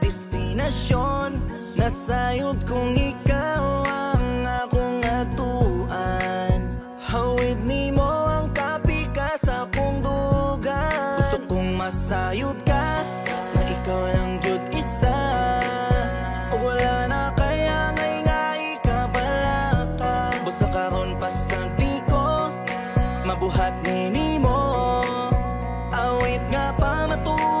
destinasyon? Nasayod kung ikaw ang akong atuan. Hawid ni mo ang kapika sa kong dugan. Gusto kong masayod ka Na ikaw lang jud isa. Wala na kaya ngay nga ikabala ka Busa karon pa sa ko Mabuhat ni nimo Awit nga pa matuod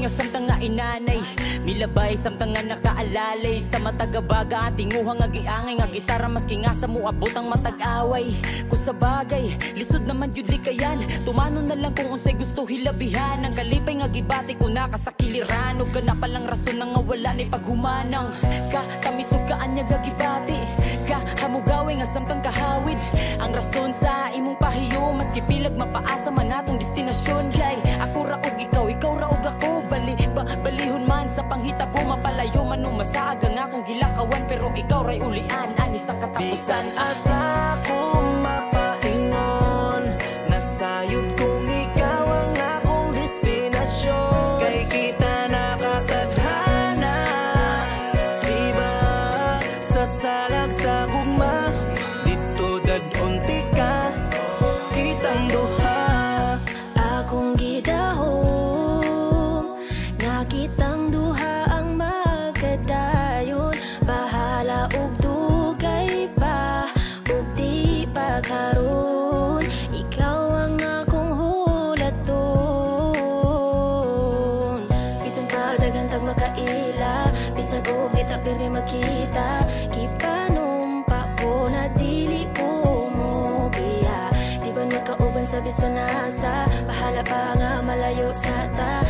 Mga panahon nga samtang nga inanay Milabay samtang nga nakaalalay. Sa matagabaga ang tinguha nga giangay Nga gitara maski nga sa muabot ang matag-away. Kung sa bagay, lisod naman yun likayan Tumano na lang kung unsay gusto hilabihan. Ang kalipay nga gibati ko na kasakiliran. O ka na palang rason na nga wala ni paghumanang. Ka kamisugaan niya nga gibati Ka hamugaway nga samtang kahawid. Ang rason sa imong pahiyo Maski pilag mapaasa man atong destinasyon Kay ako raog Mapalayo man umasaag ang akong gilakawan Pero ikaw ray ulian, ani sa Bisan katapusan asa ko mapaingon Nasayod kung ikaw ang akong destinasyon. Kay kita nakatadhana Diba sa salag sa gugma Dito dadunti ka Kitang duha makaila Bisan og di ta pirmi makita Kipanumpa ko na dili ko mo biya Di ba nakauban sa bisan nasa? Bahala pa nga malayo sa ta